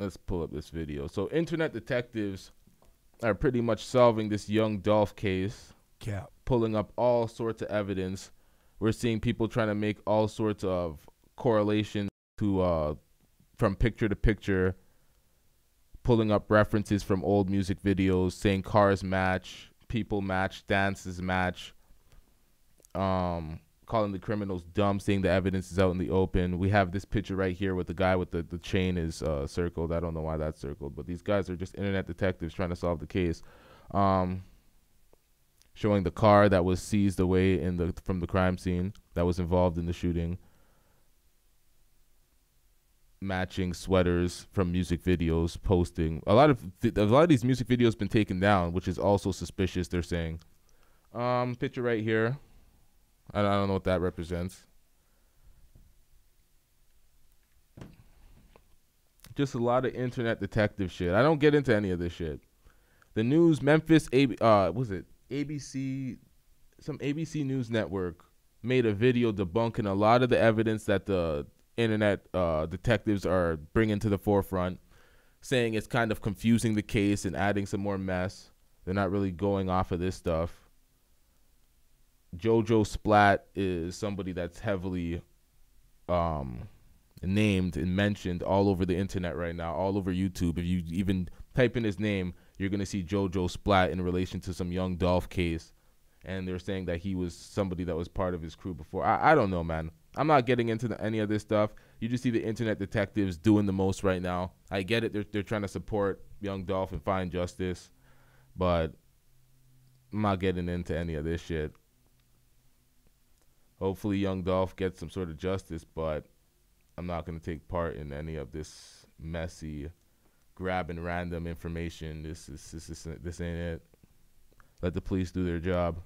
let's pull up this video. So internet detectives are pretty much solving this young Dolph case. Cap. Pulling up all sorts of evidence. We're seeing people trying to make all sorts of correlations to uh from picture to picture pulling up references from old music videos saying cars match, people match, dances match. Um calling the criminals dumb, seeing the evidence is out in the open. We have this picture right here with the guy with the, the chain is uh, circled. I don't know why that's circled, but these guys are just internet detectives trying to solve the case. Um, showing the car that was seized away in the from the crime scene that was involved in the shooting. Matching sweaters from music videos, posting a lot of a lot of these music videos been taken down, which is also suspicious. They're saying, um, picture right here I don't know what that represents. Just a lot of internet detective shit. I don't get into any of this shit. The news, Memphis, A- uh, was it ABC? Some ABC News Network made a video debunking a lot of the evidence that the internet uh, detectives are bringing to the forefront, saying it's kind of confusing the case and adding some more mess. They're not really going off of this stuff. Jojo Splatt is somebody that's heavily um, named and mentioned all over the internet right now, all over YouTube. If you even type in his name, you're gonna see Jojo Splatt in relation to some young Dolph case, and they're saying that he was somebody that was part of his crew before. I, I don't know, man. I'm not getting into the, any of this stuff. You just see the internet detectives doing the most right now. I get it. They're they're trying to support young Dolph and find justice, but I'm not getting into any of this shit. Hopefully, young Dolph gets some sort of justice, but I'm not going to take part in any of this messy grabbing random information. This is this is this ain't it. Let the police do their job.